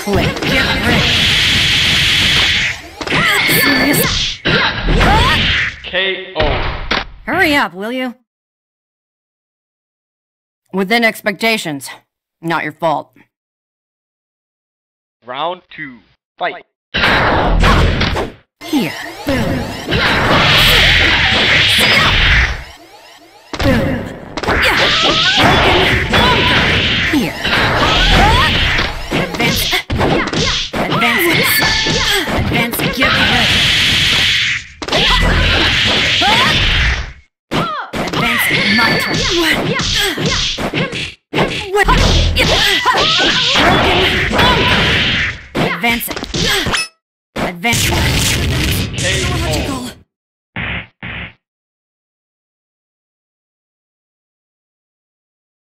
click. Get ready. KO. Hurry up, will you? Within expectations. Not your fault. Round two. Fight. Here.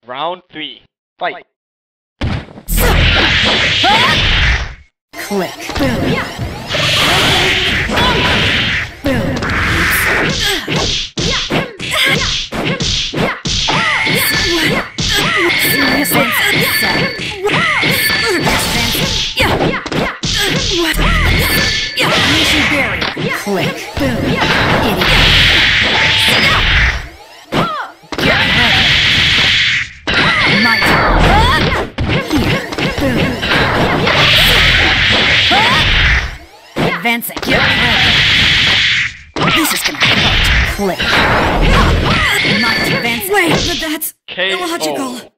Round three. Fight. Click. Serious onset. Barrier. Click. Boom. Idiot. Get ready. My turn. Here. Boom. Advancing. Get ready. This is gonna hurt. Click. My advancing. Wait, but that's KO. illogical.